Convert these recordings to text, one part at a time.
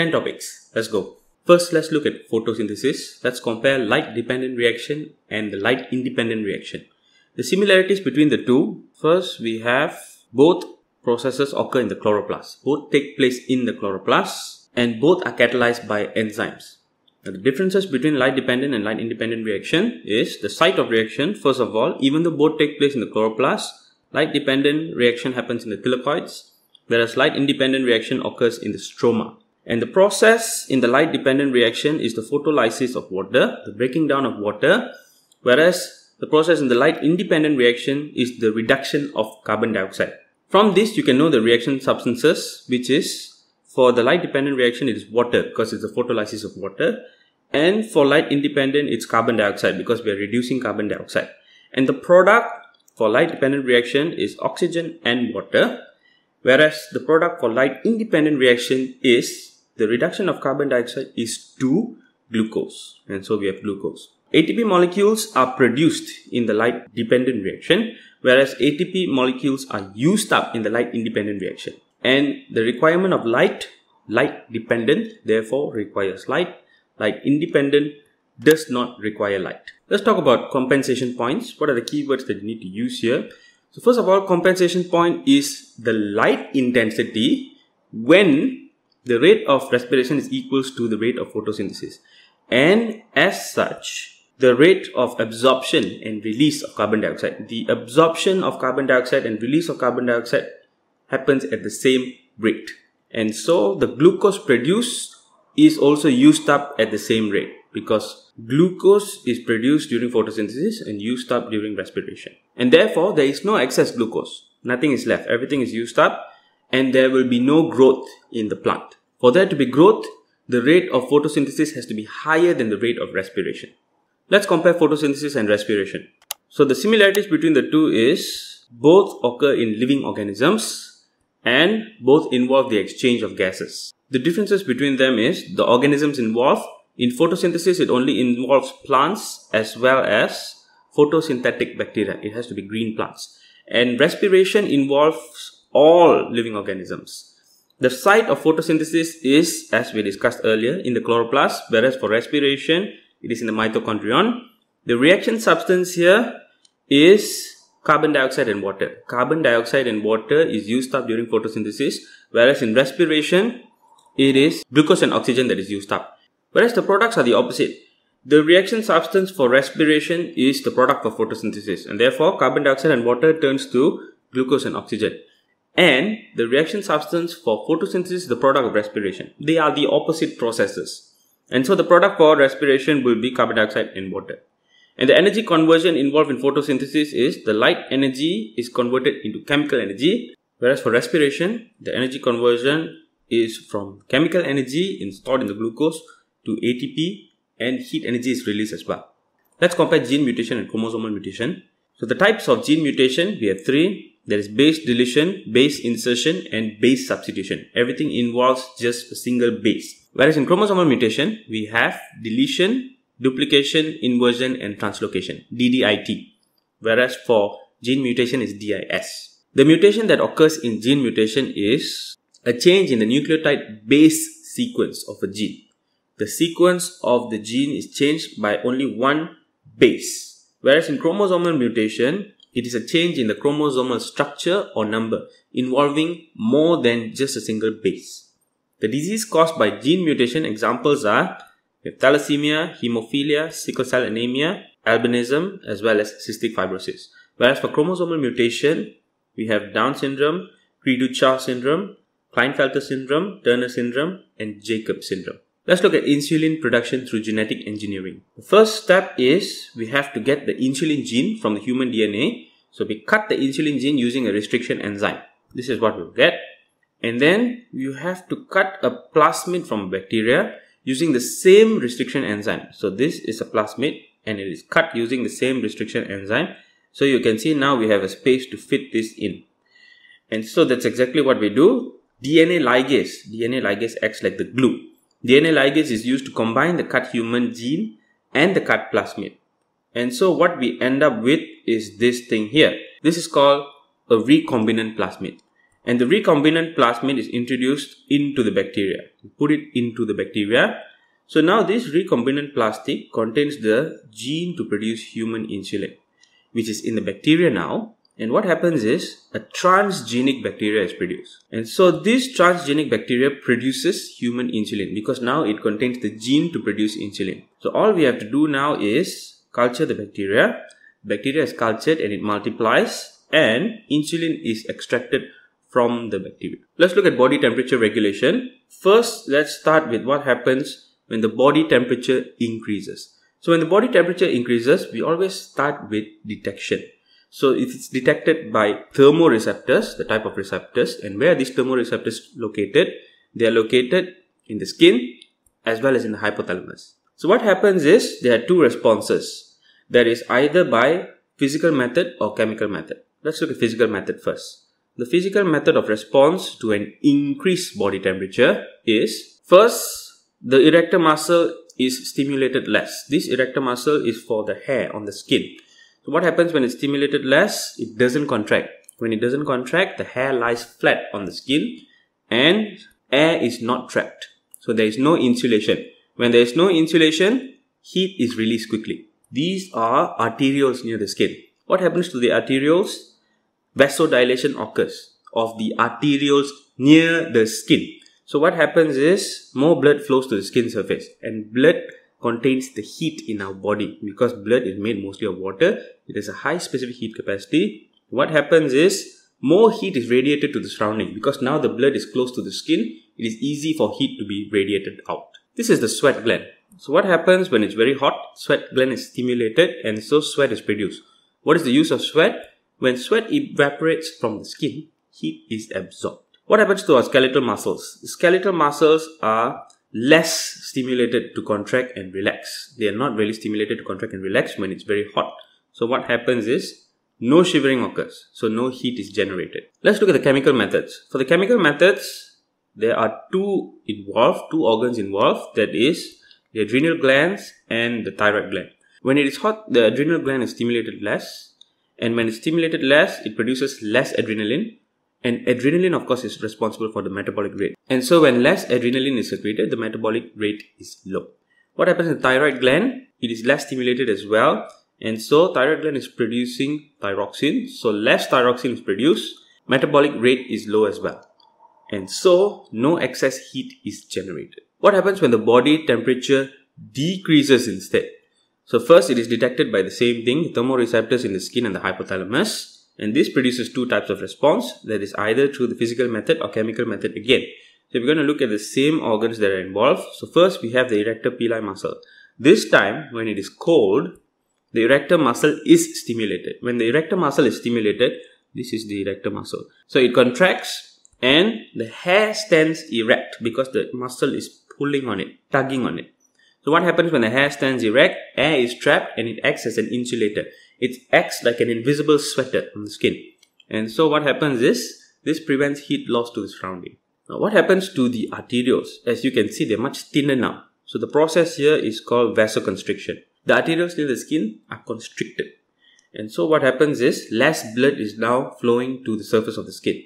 10 topics. Let's go. First, let's look at photosynthesis. Let's compare light dependent reaction and the light independent reaction. The similarities between the two. First, we have both processes occur in the chloroplast. Both take place in the chloroplast and both are catalyzed by enzymes. Now, the differences between light dependent and light independent reaction is the site of reaction. First of all, even though both take place in the chloroplast, light dependent reaction happens in the thylakoids, whereas light independent reaction occurs in the stroma. And the process in the light dependent reaction is the photolysis of water, the breaking down of water, whereas the process in the light independent reaction is the reduction of carbon dioxide. From this, you can know the reaction substances, which is for the light dependent reaction, it is water because it's the photolysis of water. And for light independent, it's carbon dioxide because we are reducing carbon dioxide. And the product for light dependent reaction is oxygen and water. Whereas the product for light independent reaction is the reduction of carbon dioxide is to glucose. And so we have glucose. ATP molecules are produced in the light dependent reaction whereas ATP molecules are used up in the light independent reaction. And the requirement of light, light dependent, therefore requires light. Light independent does not require light. Let's talk about compensation points. What are the keywords that you need to use here? So first of all, compensation point is the light intensity when the rate of respiration is equals to the rate of photosynthesis. And as such, the rate of absorption and release of carbon dioxide. The absorption of carbon dioxide and release of carbon dioxide happens at the same rate. And so the glucose produced is also used up at the same rate because glucose is produced during photosynthesis and used up during respiration. And therefore, there is no excess glucose. Nothing is left. Everything is used up and there will be no growth in the plant. For there to be growth, the rate of photosynthesis has to be higher than the rate of respiration. Let's compare photosynthesis and respiration. So the similarities between the two is both occur in living organisms and both involve the exchange of gases. The differences between them is the organisms involved. In photosynthesis, it only involves plants as well as photosynthetic bacteria. It has to be green plants. And respiration involves all living organisms. The site of photosynthesis is, as we discussed earlier, in the chloroplast, whereas for respiration, it is in the mitochondrion. The reaction substance here is carbon dioxide and water. Carbon dioxide and water is used up during photosynthesis, whereas in respiration, it is glucose and oxygen that is used up. Whereas the products are the opposite. The reaction substance for respiration is the product of photosynthesis, and therefore carbon dioxide and water turns to glucose and oxygen. And the reaction substance for photosynthesis is the product of respiration. They are the opposite processes. And so the product for respiration will be carbon dioxide and water. And the energy conversion involved in photosynthesis is the light energy is converted into chemical energy, whereas for respiration, the energy conversion is from chemical energy stored in the glucose to ATP and heat energy is released as well. Let's compare gene mutation and chromosomal mutation. So the types of gene mutation, we have three. There is base deletion, base insertion and base substitution. Everything involves just a single base. Whereas in chromosomal mutation, we have deletion, duplication, inversion, and translocation, DDIT. Whereas for gene mutation is DIS. The mutation that occurs in gene mutation is a change in the nucleotide base sequence of a gene. The sequence of the gene is changed by only one base. Whereas in chromosomal mutation, it is a change in the chromosomal structure or number involving more than just a single base. The disease caused by gene mutation examples are thalassemia, hemophilia, sickle cell anemia, albinism, as well as cystic fibrosis. Whereas for chromosomal mutation, we have Down syndrome, Cri-du-chat syndrome, Klinefelter syndrome, Turner syndrome, and Jacob syndrome. Let's look at insulin production through genetic engineering. The first step is we have to get the insulin gene from the human DNA. So we cut the insulin gene using a restriction enzyme. This is what we'll get and then you have to cut a plasmid from bacteria using the same restriction enzyme. So this is a plasmid and it is cut using the same restriction enzyme. So you can see now we have a space to fit this in. And so that's exactly what we do. DNA ligase, DNA ligase acts like the glue. DNA ligase is used to combine the cut human gene and the cut plasmid. And so what we end up with is this thing here. This is called a recombinant plasmid. and the recombinant plasmid is introduced into the bacteria. put it into the bacteria. So now this recombinant plasmid contains the gene to produce human insulin, which is in the bacteria now. And what happens is a transgenic bacteria is produced. And so this transgenic bacteria produces human insulin because now it contains the gene to produce insulin. So all we have to do now is culture the bacteria. Bacteria is cultured and it multiplies and insulin is extracted from the bacteria. Let's look at body temperature regulation. First, let's start with what happens when the body temperature increases. So when the body temperature increases, we always start with detection. So if it's detected by thermoreceptors, the type of receptors, and where these thermoreceptors located, they are located in the skin as well as in the hypothalamus. So what happens is there are two responses. There is either by physical method or chemical method. Let's look at physical method first. The physical method of response to an increased body temperature is first, the erector muscle is stimulated less. This erector muscle is for the hair on the skin. So what happens when it's stimulated less? It doesn't contract. When it doesn't contract, the hair lies flat on the skin and air is not trapped. So there is no insulation. When there is no insulation, heat is released quickly. These are arterioles near the skin. What happens to the arterioles? vasodilation occurs of the arterioles near the skin. So what happens is more blood flows to the skin surface and blood contains the heat in our body because blood is made mostly of water. It has a high specific heat capacity. What happens is more heat is radiated to the surrounding because now the blood is close to the skin. It is easy for heat to be radiated out. This is the sweat gland. So what happens when it's very hot? Sweat gland is stimulated and so sweat is produced. What is the use of sweat? When sweat evaporates from the skin, heat is absorbed. What happens to our skeletal muscles? Skeletal muscles are less stimulated to contract and relax. They are not really stimulated to contract and relax when it's very hot. So what happens is no shivering occurs. So no heat is generated. Let's look at the chemical methods. For the chemical methods, there are two involved, two organs involved. That is the adrenal glands and the thyroid gland. When it is hot, the adrenal gland is stimulated less and when it's stimulated less, it produces less adrenaline. And adrenaline, of course, is responsible for the metabolic rate. And so when less adrenaline is secreted, the metabolic rate is low. What happens in the thyroid gland? It is less stimulated as well. And so thyroid gland is producing thyroxine. So less thyroxine is produced. Metabolic rate is low as well. And so no excess heat is generated. What happens when the body temperature decreases instead? So first it is detected by the same thing, thermoreceptors in the skin and the hypothalamus. And this produces two types of response that is either through the physical method or chemical method again. So we're going to look at the same organs that are involved. So first we have the erector pili muscle. This time when it is cold, the erector muscle is stimulated. When the erector muscle is stimulated, this is the erector muscle. So it contracts and the hair stands erect because the muscle is pulling on it, tugging on it. So what happens when the hair stands erect? Air is trapped and it acts as an insulator. It acts like an invisible sweater on the skin. And so what happens is, this prevents heat loss to the surrounding. Now what happens to the arterioles? As you can see, they're much thinner now. So the process here is called vasoconstriction. The arterioles in the skin are constricted. And so what happens is, less blood is now flowing to the surface of the skin.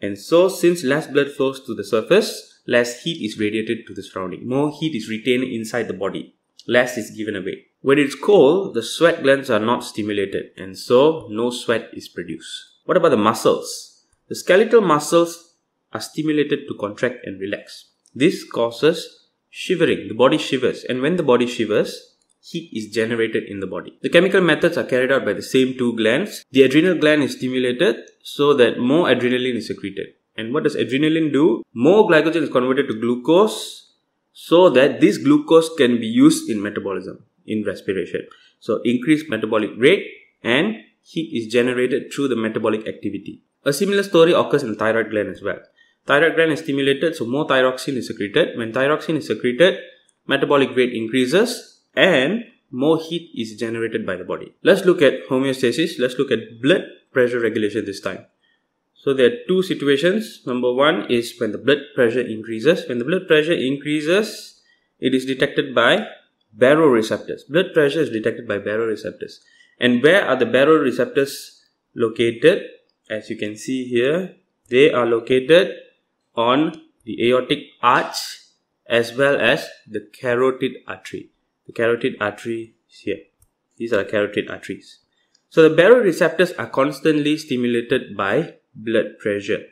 And so since less blood flows to the surface, less heat is radiated to the surrounding. More heat is retained inside the body. Less is given away. When it's cold, the sweat glands are not stimulated and so no sweat is produced. What about the muscles? The skeletal muscles are stimulated to contract and relax. This causes shivering. The body shivers and when the body shivers, heat is generated in the body. The chemical methods are carried out by the same two glands. The adrenal gland is stimulated so that more adrenaline is secreted. And what does adrenaline do? More glycogen is converted to glucose so that this glucose can be used in metabolism, in respiration. So increased metabolic rate and heat is generated through the metabolic activity. A similar story occurs in the thyroid gland as well. Thyroid gland is stimulated, so more thyroxine is secreted. When thyroxine is secreted, metabolic rate increases and more heat is generated by the body. Let's look at homeostasis. Let's look at blood pressure regulation this time. So there are two situations. Number one is when the blood pressure increases. When the blood pressure increases, it is detected by baroreceptors. Blood pressure is detected by baroreceptors. And where are the baroreceptors located? As you can see here, They are located on the aortic arch as well as the carotid artery. The carotid artery is here. These are carotid arteries. So the baroreceptors are constantly stimulated by blood pressure.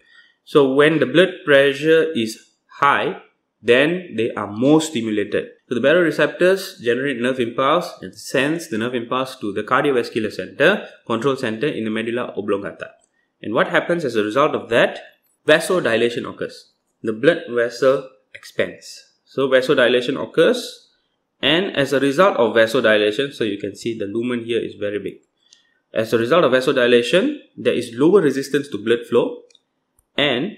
So when the blood pressure is high, then they are more stimulated. So the baroreceptors generate nerve impulse and sends the nerve impulse to the cardiovascular center, control center in the medulla oblongata. And what happens as a result of that? Vasodilation occurs. The blood vessel expands. So vasodilation occurs and as a result of vasodilation, so you can see the lumen here is very big. As a result of vasodilation, there is lower resistance to blood flow and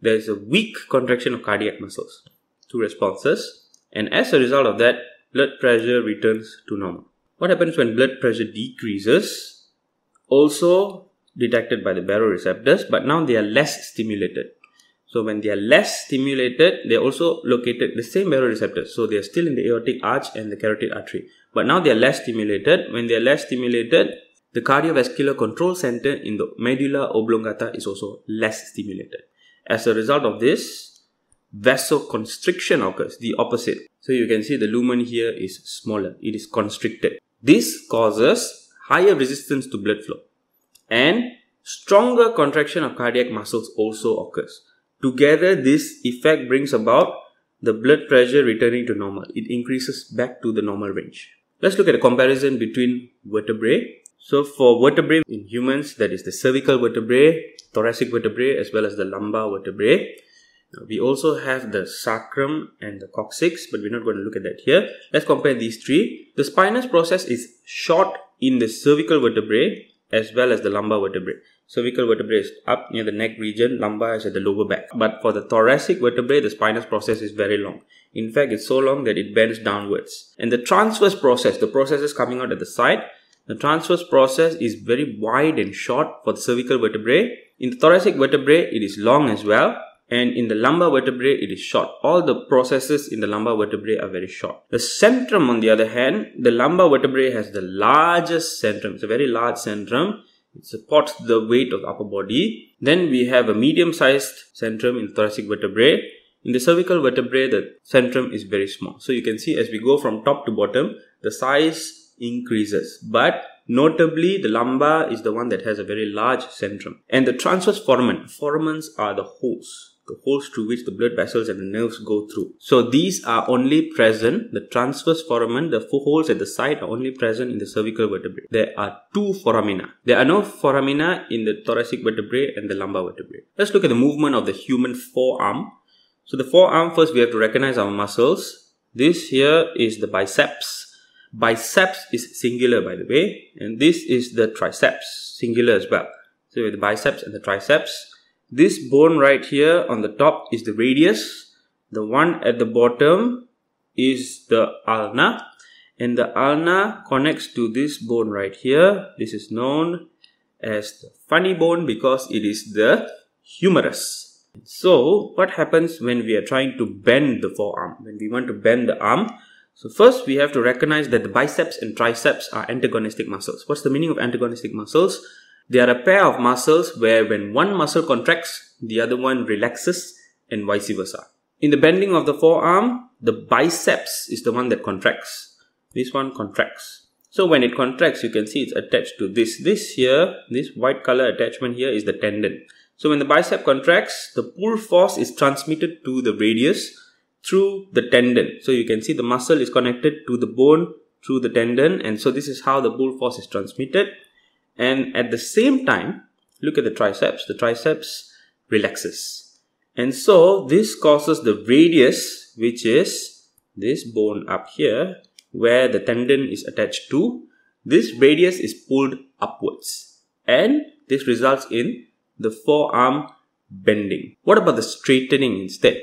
there is a weak contraction of cardiac muscles. Two responses. And as a result of that, blood pressure returns to normal. What happens when blood pressure decreases? Also detected by the baroreceptors, but now they are less stimulated. So when they are less stimulated, they are also located the same baroreceptors. So they are still in the aortic arch and the carotid artery. But now they are less stimulated. When they are less stimulated, the cardiovascular control center in the medulla oblongata is also less stimulated. As a result of this, vasoconstriction occurs, the opposite. So you can see the lumen here is smaller, it is constricted. This causes higher resistance to blood flow and stronger contraction of cardiac muscles also occurs. Together, this effect brings about the blood pressure returning to normal. It increases back to the normal range. Let's look at a comparison between vertebrae so for vertebrae in humans, that is the cervical vertebrae, thoracic vertebrae, as well as the lumbar vertebrae. We also have the sacrum and the coccyx, but we're not going to look at that here. Let's compare these three. The spinous process is short in the cervical vertebrae as well as the lumbar vertebrae. Cervical vertebrae is up near the neck region, lumbar is at the lower back. But for the thoracic vertebrae, the spinous process is very long. In fact, it's so long that it bends downwards. And the transverse process, the process is coming out at the side, the transverse process is very wide and short for the cervical vertebrae. In the thoracic vertebrae, it is long as well. And in the lumbar vertebrae, it is short. All the processes in the lumbar vertebrae are very short. The centrum, on the other hand, the lumbar vertebrae has the largest centrum. It's a very large centrum. It supports the weight of the upper body. Then we have a medium-sized centrum in the thoracic vertebrae. In the cervical vertebrae, the centrum is very small. So you can see as we go from top to bottom, the size increases. But notably, the lumbar is the one that has a very large centrum. And the transverse foramen, foramens are the holes, the holes through which the blood vessels and the nerves go through. So these are only present, the transverse foramen, the four holes at the side are only present in the cervical vertebrae. There are two foramina. There are no foramina in the thoracic vertebrae and the lumbar vertebrae. Let's look at the movement of the human forearm. So the forearm, first we have to recognize our muscles. This here is the biceps Biceps is singular by the way, and this is the triceps, singular as well. So the biceps and the triceps, this bone right here on the top is the radius, the one at the bottom is the ulna, and the ulna connects to this bone right here. This is known as the funny bone because it is the humerus. So what happens when we are trying to bend the forearm? When we want to bend the arm, so first we have to recognize that the biceps and triceps are antagonistic muscles. What's the meaning of antagonistic muscles? They are a pair of muscles where when one muscle contracts, the other one relaxes and vice versa. In the bending of the forearm, the biceps is the one that contracts. This one contracts. So when it contracts, you can see it's attached to this. This here, this white color attachment here is the tendon. So when the bicep contracts, the pull force is transmitted to the radius through the tendon. So you can see the muscle is connected to the bone through the tendon and so this is how the pull force is transmitted and at the same time look at the triceps the triceps relaxes and so this causes the radius which is this bone up here where the tendon is attached to this radius is pulled upwards and this results in the forearm bending what about the straightening instead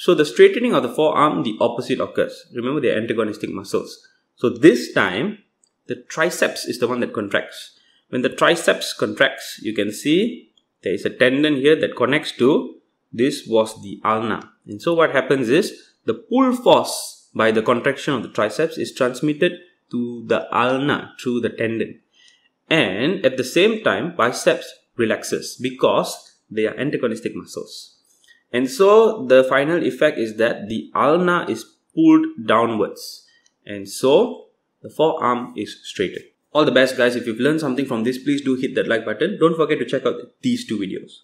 so the straightening of the forearm, the opposite occurs. Remember, they're antagonistic muscles. So this time, the triceps is the one that contracts. When the triceps contracts, you can see there is a tendon here that connects to this was the ulna. And so what happens is the pull force by the contraction of the triceps is transmitted to the ulna through the tendon. And at the same time, biceps relaxes because They are antagonistic muscles. And so the final effect is that the ulna is pulled downwards. And so the forearm is straightened. All the best guys. If you've learned something from this, please do hit that like button. Don't forget to check out these two videos.